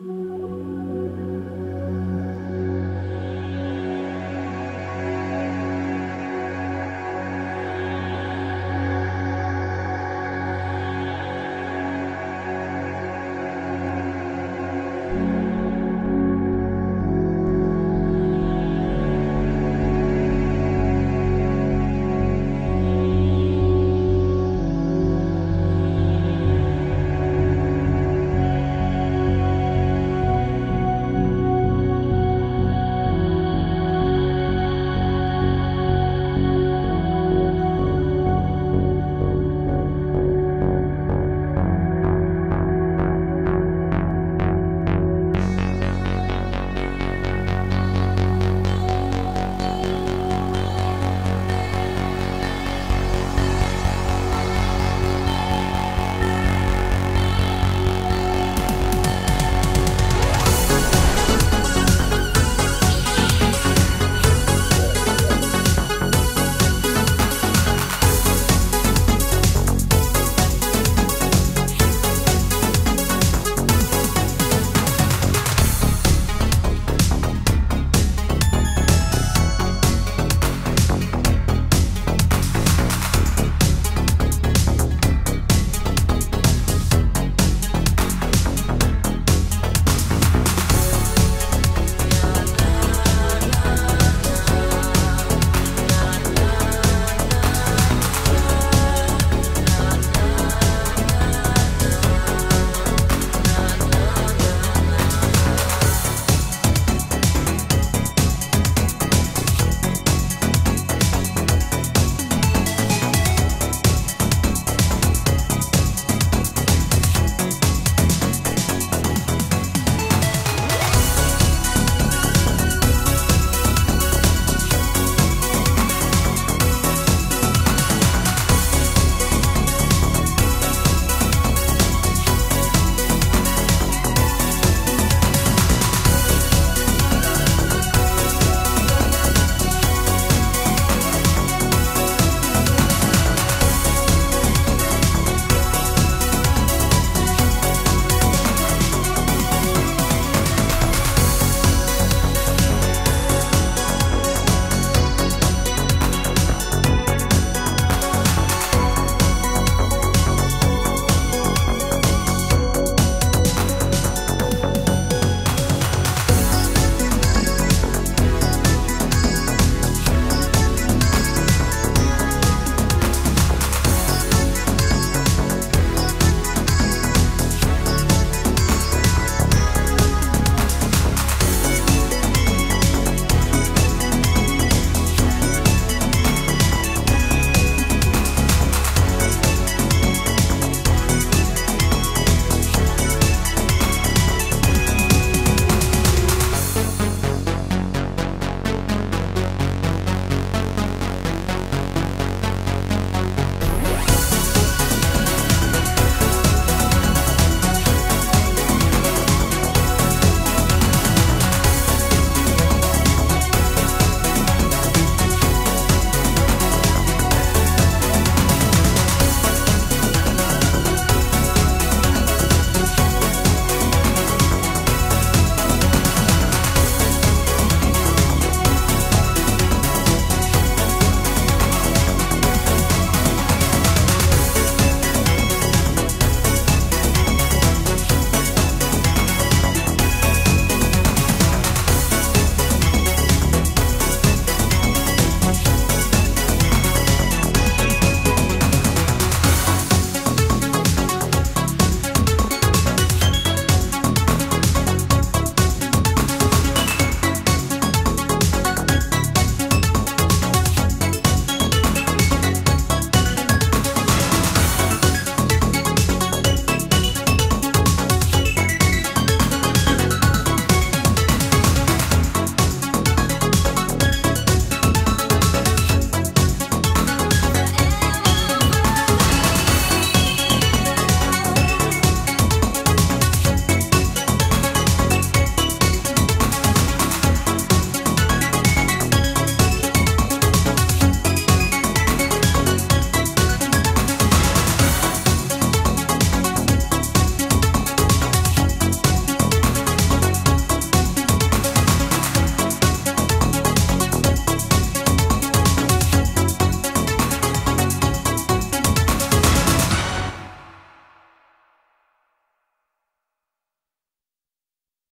Mm-hmm.